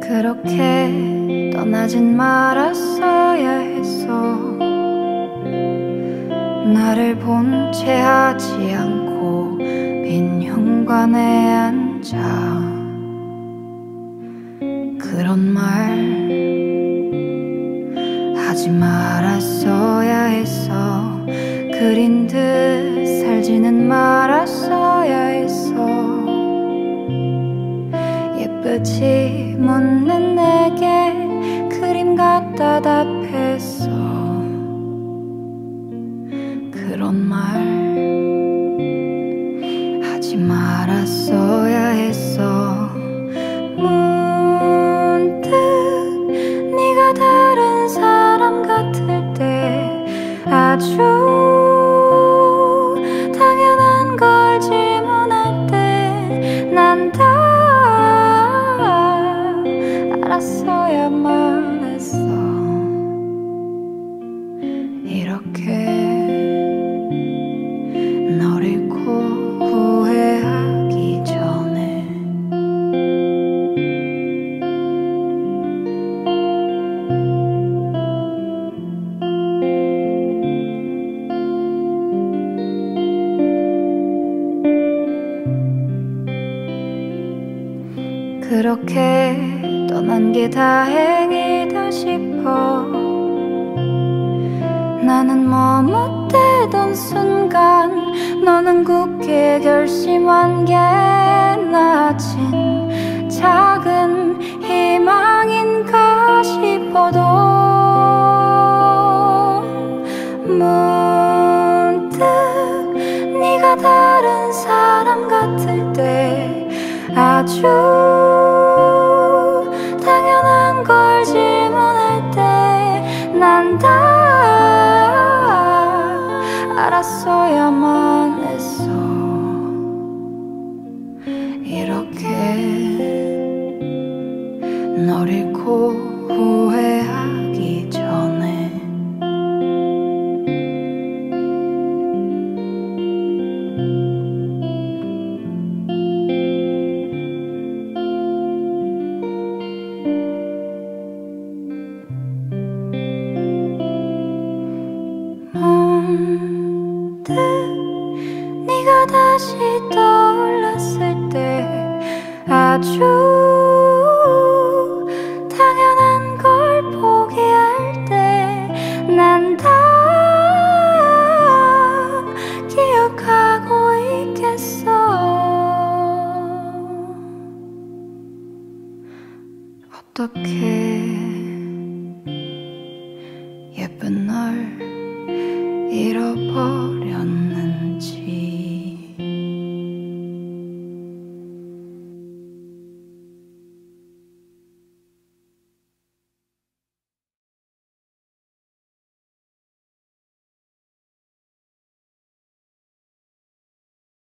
그렇게 떠나진 말았어야 했어. 나를 본체하지 않고 빈 현관에 앉아 그런 말 하지 말았어야 했어. 그린 듯 살지는 말았어야 했어. 예쁘지 못는 내게 그림 같다 답했어. 그런 말 하지 말았어야 했어 아주 당연한 걸 질문할 때 난 다 알았어 그렇게 떠난 게 다행이다 싶어. 나는 머뭇대던 순간 너는 굳게 결심한 게 나진 작은 희망인가 싶어도 문득 네가 다른 사람 같을 때 아주 널 잃고 후회하기 전에 문득 네가 다시 떠올랐을 때 아주 어떻게 예쁜 널 잃어버려.